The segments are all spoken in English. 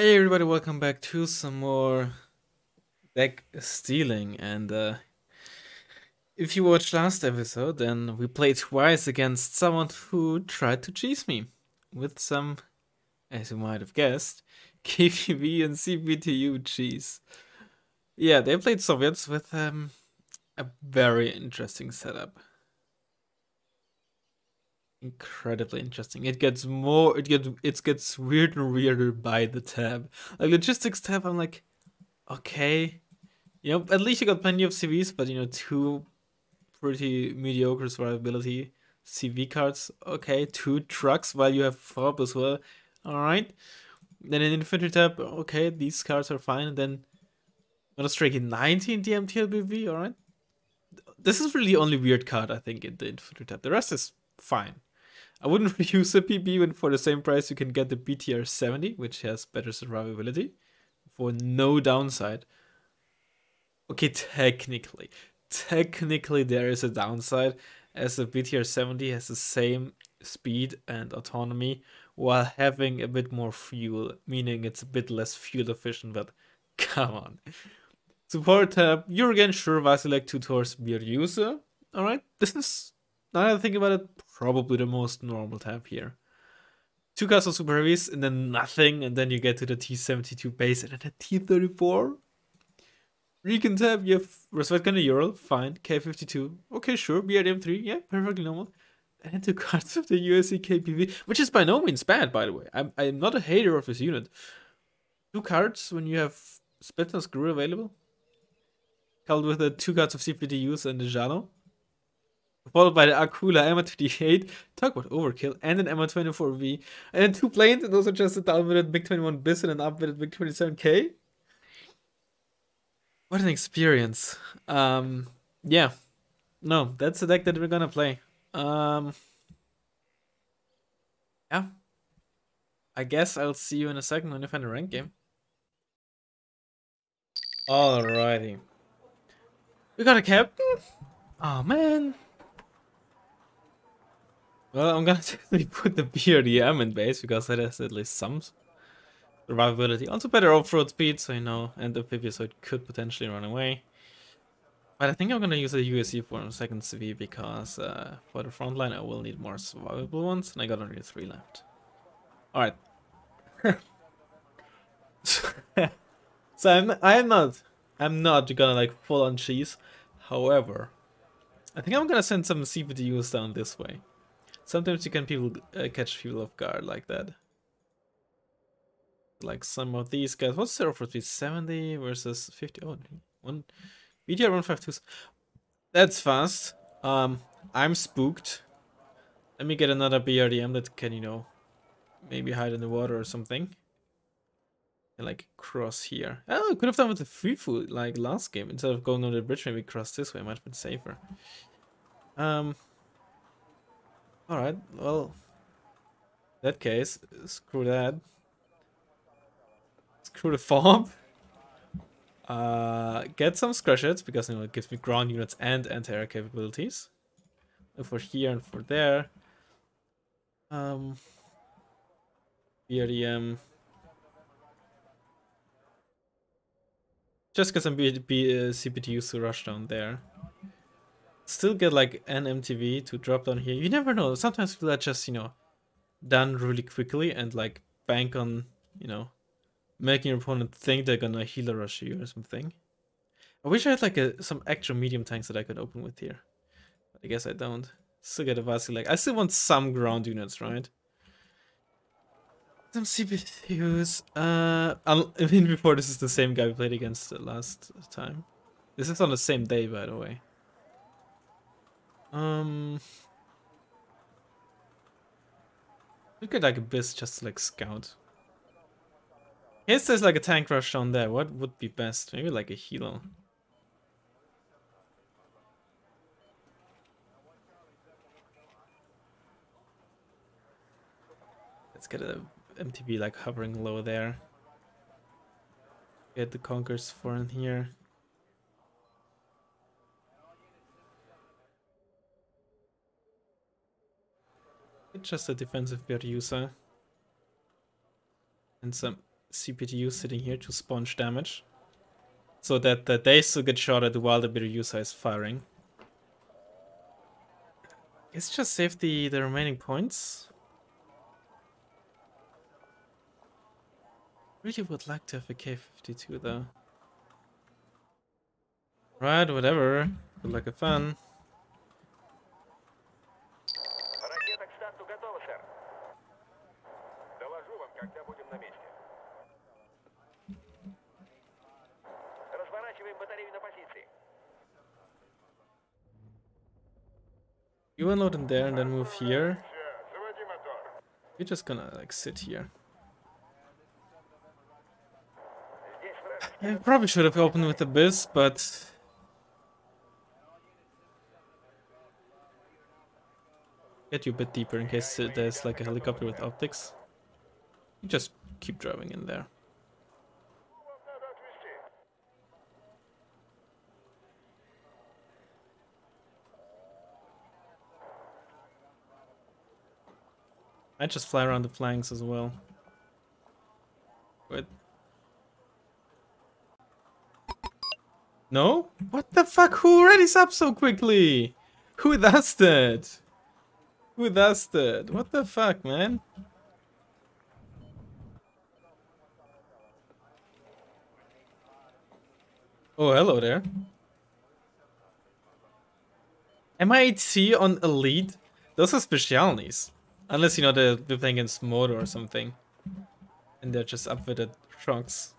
Hey everybody, welcome back to some more deck stealing and uh, if you watched last episode then we played twice against someone who tried to cheese me with some, as you might have guessed, KPV and CBTU cheese. Yeah, they played Soviets with um, a very interesting setup incredibly interesting. It gets more it gets it gets weirder and weirder by the tab. Like logistics tab, I'm like, okay. You know, at least you got plenty of CVs, but you know, two pretty mediocre survivability CV cards. Okay, two trucks while you have fob as well. Alright. Then in infantry tab, okay, these cards are fine. And then on a strike 19 DMTLBV, alright. This is really the only weird card I think in the infantry tab. The rest is fine. I wouldn't use a PB when for the same price you can get the BTR 70, which has better survivability for no downside. Okay, technically, technically there is a downside as the BTR 70 has the same speed and autonomy while having a bit more fuel, meaning it's a bit less fuel efficient, but come on. Support tab, again sure Vasilek Tutors user. Alright, this is now that I think about it, probably the most normal tab here. Two castle super heavies and then nothing, and then you get to the T72 base and then the T34. Recon tab, you have Resvetkan Ural, fine. K52, okay, sure. BRDM3, yeah, perfectly normal. And then two cards of the USC KPV, which is by no means bad, by the way. I'm, I'm not a hater of this unit. Two cards when you have Split and Screw available. Coupled with the two cards of CPTUs and the Jalo followed by the Akula MA28. Talk about overkill, and an MA24V. And two planes, and those are just a downwitted MiG-21 Bison and an upwitted MiG-27K. What an experience. Um, yeah. No, that's the deck that we're gonna play. Um, yeah. I guess I'll see you in a second when you find a rank game. Alrighty. We got a captain? Oh man. Well, I'm gonna put the BRDM in base because that has at least some survivability. Also better off-road speed, so you know, and the PP so it could potentially run away. But I think I'm gonna use a USC for a second CV because uh, for the front line I will need more survivable ones, and I got only three left. Alright. so I'm I'm not I'm not gonna like full on cheese. However, I think I'm gonna send some CPTUs down this way. Sometimes you can people uh, catch people off guard like that. Like some of these guys. What's their offer speed? 70 versus 50. Oh, one BTR 152. That's fast. Um, I'm spooked. Let me get another BRDM that can, you know, maybe hide in the water or something. And like cross here. Oh, could have done with the free food like last game. Instead of going on the bridge, maybe cross this way. Might have been safer. Um, Alright, well, that case, screw that. Screw the fob. Uh, get some scratch hits because you know it gives me ground units and anti-air capabilities. For here and for there. Um, BRDM. Just get some B, B, uh, CPTUs to rush down there still get like an MTV to drop down here. You never know. Sometimes people are just, you know, done really quickly and like bank on, you know, making your opponent think they're gonna healer rush you or something. I wish I had like a, some extra medium tanks that I could open with here. But I guess I don't. Still get a Vasilek. I still want some ground units, right? Some CPUs. Uh, I mean, before this is the same guy we played against last time. This is on the same day, by the way. Um, look at like a Bis just like scout. Yes, there's like a tank rush down there. What would be best? Maybe like a healer. Let's get a MTB like hovering low there. Get the Konkurs for in here. It's just a defensive bear user. And some CPTU sitting here to sponge damage. So that, they still get shot at while the BRU is firing. Let's just save the, the remaining points. Really would like to have a K-52 though. Right, whatever. Good luck and fun. You unload in there and then move here. You're just gonna like sit here. I probably should have opened with Abyss, but... Get you a bit deeper in case there's like a helicopter with optics. You just keep driving in there. I just fly around the flanks as well. Wait. No? What the fuck? Who readies up so quickly? Who does that? Who does that? What the fuck, man? Oh, hello there. MIT on Elite? Those are specialities. Unless, you know, they're, playing against Moto or something. And they're just upfitted trucks.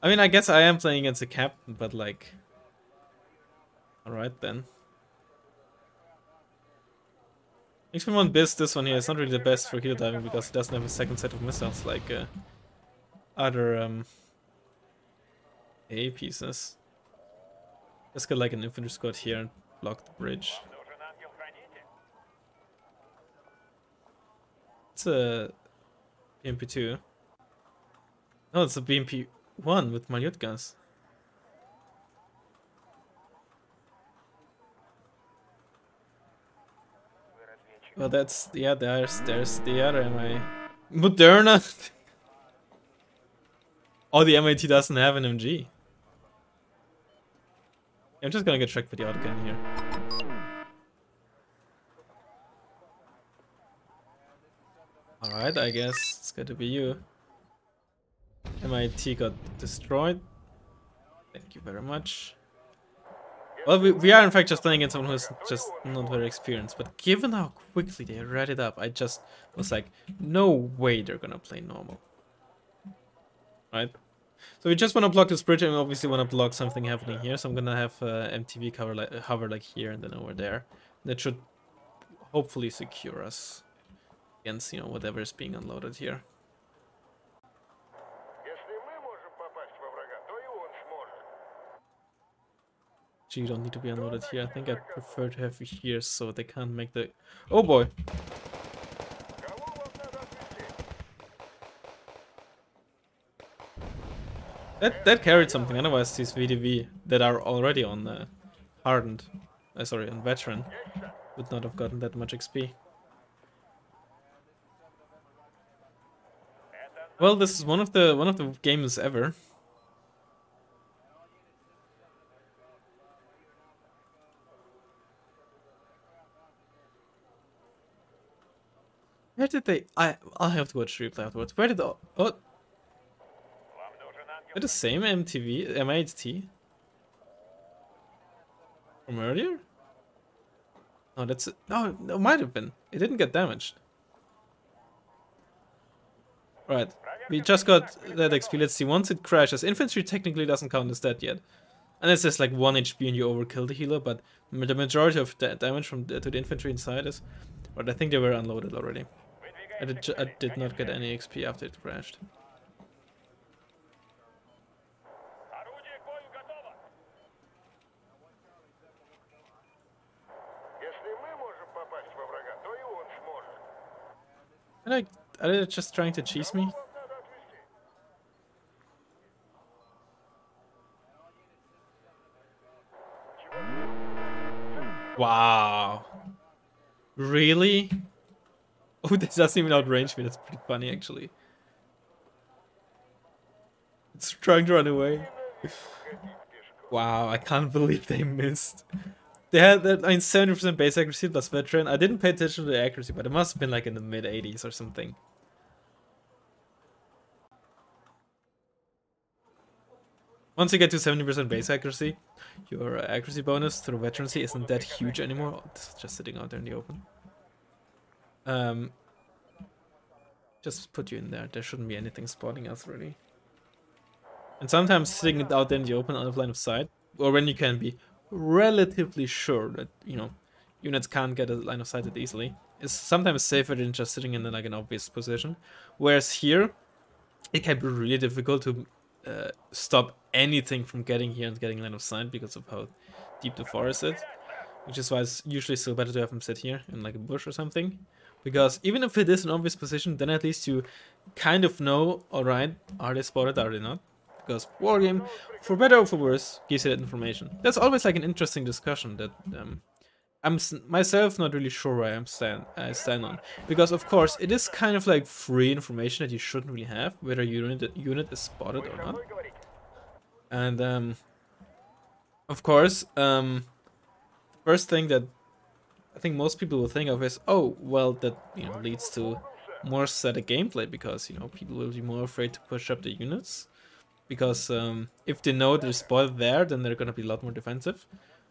I mean, I guess I am playing against a captain, but like... Alright then. Makes me want Biz this one here, is not really the best for helo diving because it doesn't have a second set of missiles like uh, other um, A pieces. Let's get like an infantry squad here and block the bridge. It's a BMP2. No, it's a BMP1 with Malyut guns. Well, that's yeah. There's there's the other MA. Moderna. oh, the MAT doesn't have an MG. I'm just gonna get tracked by the other gun here. Alright, I guess it's got to be you. MIT got destroyed. Thank you very much. Well, we, we are in fact just playing against someone who's just not very experienced, but given how quickly they read it up, I just was like, no way they're gonna play normal. Right? So we just want to block this bridge and obviously want to block something happening here, so I'm gonna have uh, MTV cover like, hover like here and then over there. That should hopefully secure us against, you know, whatever is being unloaded here. Gee, you don't need to be unloaded here. I think I prefer to have you here so they can't make the... Oh boy! That, that carried something, otherwise these VDV that are already on uh, hardened, uh, sorry, on veteran would not have gotten that much XP. Well, this is one of the one of the games ever. Where did they? I I'll have to watch replay afterwards. Where did the? Oh, they the same MTV MIT from earlier? No, that's no. It might have been. It didn't get damaged. Right. We just got that XP. Let's see. Once it crashes, infantry technically doesn't count as dead yet. And it's just like 1 HP and you overkill the healer, but the majority of the damage from the, to the infantry inside is... But I think they were unloaded already. I did, I did not get any XP after it crashed. Can I are they just trying to cheese me? Wow. Really? Oh, this doesn't even outrange me. That's pretty funny, actually. It's trying to run away. wow, I can't believe they missed. They had that, I mean, 70% base accuracy plus veteran. I didn't pay attention to the accuracy, but it must have been like in the mid 80s or something. Once you get to 70% base accuracy, your accuracy bonus through veterancy isn't that huge anymore. Oh, this just sitting out there in the open. Um, just put you in there. There shouldn't be anything spotting us, really. And sometimes sitting it out there in the open out of line of sight, or when you can be relatively sure that, you know, units can't get a line of sight that easily, is sometimes safer than just sitting in like an obvious position. Whereas here, it can be really difficult to uh, stop anything from getting here and getting line of sight because of how deep the forest is. Which is why it's usually still better to have them sit here in like a bush or something. Because even if it is an obvious position, then at least you kind of know, alright, are they spotted, are they not? Because Wargame, for better or for worse, gives you that information. That's always like an interesting discussion that um, I'm myself not really sure where I'm stand I stand on because of course it is kind of like free information that you shouldn't really have whether unit unit is spotted or not. And um, of course, um, first thing that I think most people will think of is, oh, well, that you know leads to more static gameplay because you know people will be more afraid to push up the units because um, if they know there's spotted there, then they're gonna be a lot more defensive,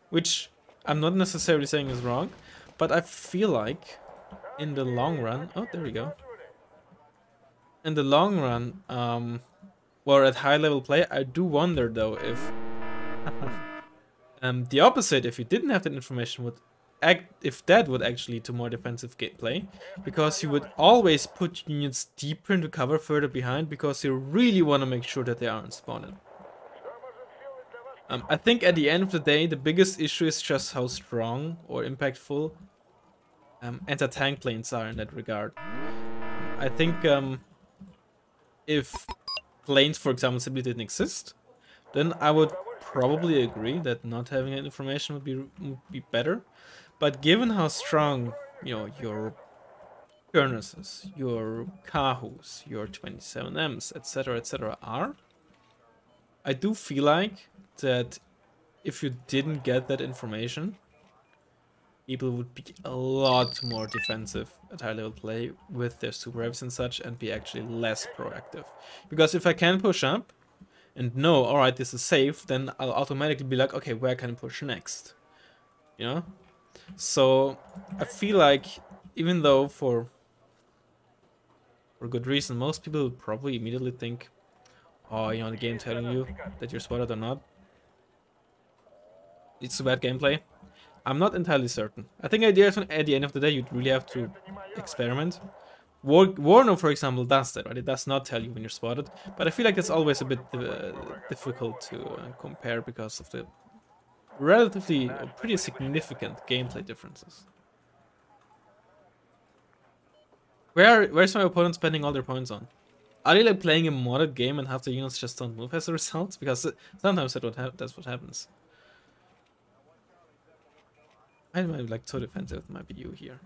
which I'm not necessarily saying is wrong, but I feel like in the long run, oh, there we go. In the long run, um, or at high level play, I do wonder though if um, the opposite, if you didn't have that information, would act if that would actually lead to more defensive gameplay, because you would always put units deeper into cover further behind because you really want to make sure that they aren't spawned. Um, I think at the end of the day, the biggest issue is just how strong or impactful um, anti-tank planes are in that regard. I think um, if planes, for example, simply didn't exist, then I would probably agree that not having that information would be would be better. But given how strong, you know, your Kurnasses, your Kahus, your 27Ms, etc., etc. are, I do feel like that if you didn't get that information, people would be a lot more defensive at high level play with their super revs and such and be actually less proactive. Because if I can push up and know, alright, this is safe, then I'll automatically be like, okay, where can I push next? You know? So I feel like even though for for good reason, most people would probably immediately think, oh, you know, the game telling you that you're spotted or not. It's a bad gameplay. I'm not entirely certain. I think at the, at the end of the day, you'd really have to experiment. War Warno, for example, does that, right? It does not tell you when you're spotted, but I feel like it's always a bit uh, difficult to uh, compare because of the relatively pretty significant gameplay differences. Where where's my opponent spending all their points on? Are they like playing a modded game and half the units just don't move as a result? Because sometimes that what that's what happens. I might like so defensive, it might be you here.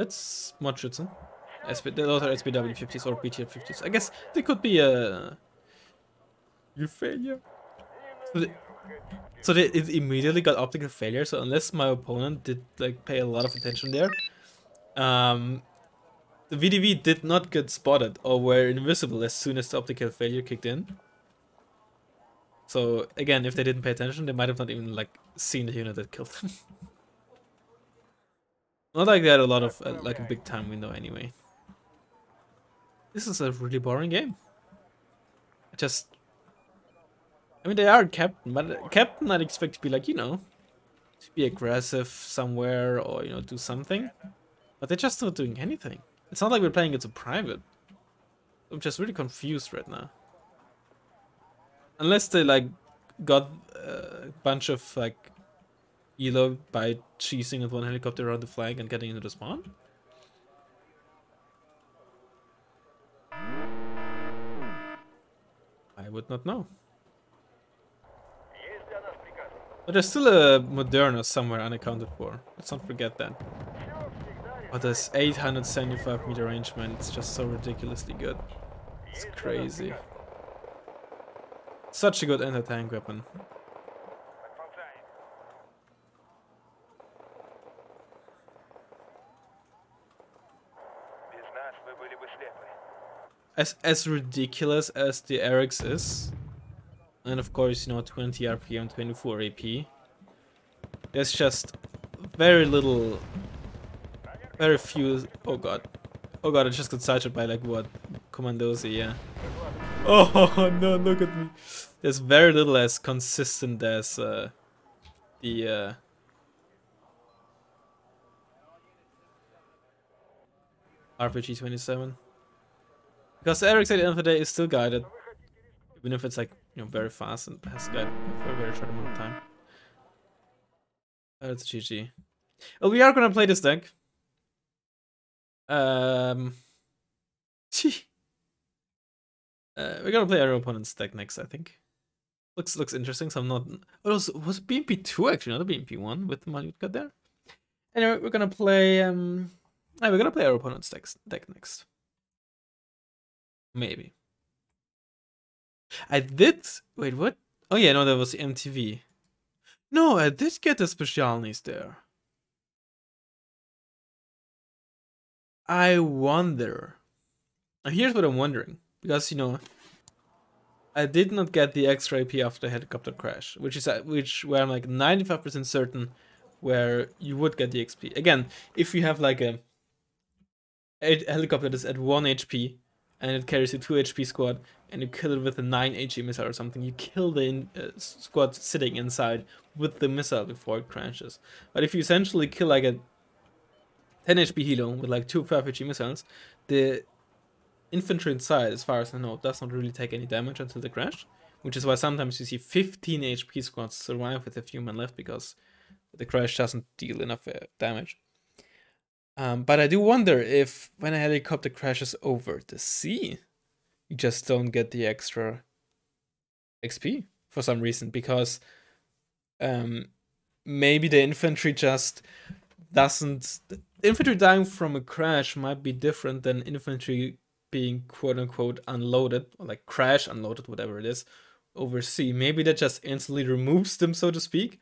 That's Mudschützen. SP, those are SPW 50s or BTR 50s. I guess they could be a. You failure. So they, so they, it immediately got optical failure. So unless my opponent did like pay a lot of attention there, um, the VDV did not get spotted or were invisible as soon as the optical failure kicked in. So again, if they didn't pay attention, they might have not even like seen the unit that killed them. not like they had a lot of uh, like a big time window anyway. This is a really boring game. I just, I mean, they are captain, but captain I'd expect to be like you know, to be aggressive somewhere or you know do something, but they're just not doing anything. It's not like we're playing it to private. I'm just really confused right now. Unless they like got a bunch of like Elo by chasing with one helicopter around the flag and getting into the spawn. I would not know. But there's still a Moderna somewhere unaccounted for. Let's not forget that. But this 875 meter range, man, it's just so ridiculously good. It's crazy. Such a good anti-tank weapon. As as ridiculous as the Eryx is, and of course, you know, 20 RPM, 24 AP, there's just very little, very few. Oh god, oh god, I just got sighted by like what, Komandosi, yeah. Oh no, look at me. There's very little as consistent as uh, the uh, RPG 27. Because Eryx at the end of the day is still guided, even if it's like you know very fast and has guided for a very short amount of time. That's GG. Well, we are gonna play this deck. Um, uh, we're gonna play our opponent's deck next, I think. Looks looks interesting. So I'm not. Oh, was was BMP two actually, not a BMP one with the Malyutka there. Anyway, we're gonna play. Um, yeah, we're gonna play our opponent's deck deck next. Maybe. I did. Wait, what? Oh yeah, no, that was MTV. No, I did get the specialness there. I wonder. Here's what I'm wondering, because you know, I did not get the extra AP after the helicopter crash, which is uh, which where I'm like 95% certain where you would get the XP. Again, if you have like a, a helicopter that's at 1 HP and it carries a 2 HP squad and you kill it with a 9 HE missile or something, you kill the in, uh, squad sitting inside with the missile before it crashes. But if you essentially kill like a 10 HP helo with like two 5 HE missiles, the infantry inside, as far as I know, does not really take any damage until the crash. Which is why sometimes you see 15 HP squads survive with a few men left because the crash doesn't deal enough uh, damage. Um, but I do wonder if when a helicopter crashes over the sea, you just don't get the extra XP for some reason because um, maybe the infantry just doesn't. Infantry dying from a crash might be different than infantry being quote unquote unloaded or like crash unloaded, whatever it is, over sea. Maybe that just instantly removes them, so to speak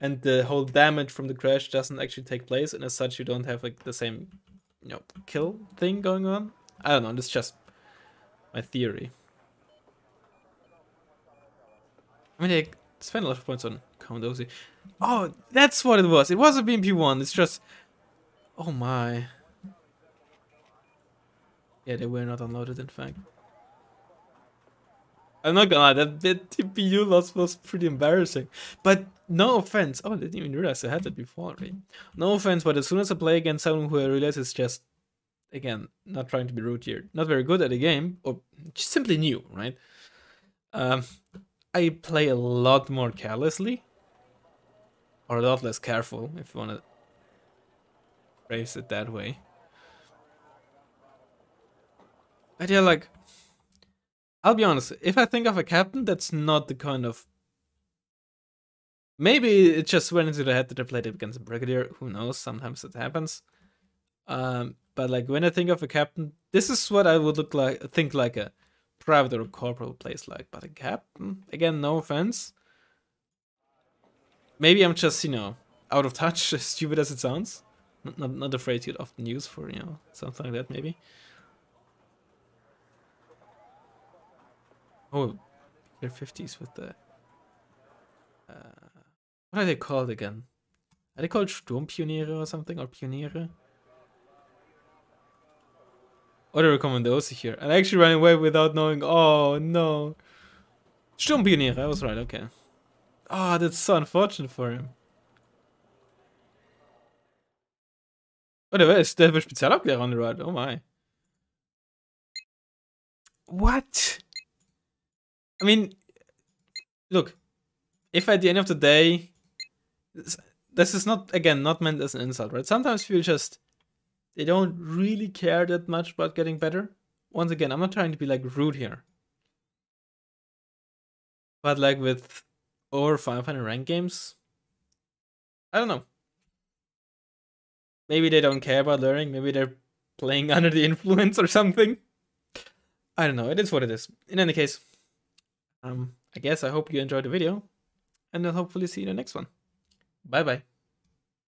and the whole damage from the crash doesn't actually take place, and as such, you don't have like the same, you know, kill thing going on. I don't know. Is just my theory. I mean, they spent a lot of points on Komandosi. Oh, that's what it was. It was a BMP one. It's just, oh my. Yeah, they were not unloaded. In fact. I'm not gonna lie, that bit TPU loss was pretty embarrassing. But no offense. Oh, I didn't even realize I had that before already. No offense, but as soon as I play against someone who I realize is just, again, not trying to be rude here, not very good at the game, or just simply new, right? Um, I play a lot more carelessly, or a lot less careful, if you want to phrase it that way. But yeah, like, I'll be honest, if I think of a captain, that's not the kind of. Maybe it just went into the head that I played it against a brigadier. Who knows? Sometimes it happens. Um, but like when I think of a captain, this is what I would look like. Think like a private or corporal plays like. But a captain, again, no offense. Maybe I'm just you know out of touch, stupid as it sounds. Not not, not afraid to often use for you know something like that. Maybe. Oh, they're 50s with the. Uh, what are they called again? Are they called Sturmpioniere or something? Or Pioniere? Or they the Komandosi here. And I actually ran away without knowing. Oh no. Sturmpioniere, I was right, okay. Oh, that's so unfortunate for him. Oh, der war, der war Spezialaufklärer on the right. Oh my. What? I mean, look, if at the end of the day, this, is not, again, not meant as an insult, right? Sometimes people just, they don't really care that much about getting better. Once again, I'm not trying to be like rude here. But like with over 500 rank games, I don't know. Maybe they don't care about learning. Maybe they're playing under the influence or something. I don't know. It is what it is. In any case, um, I guess I hope you enjoyed the video, and I'll hopefully see you in the next one. Bye bye.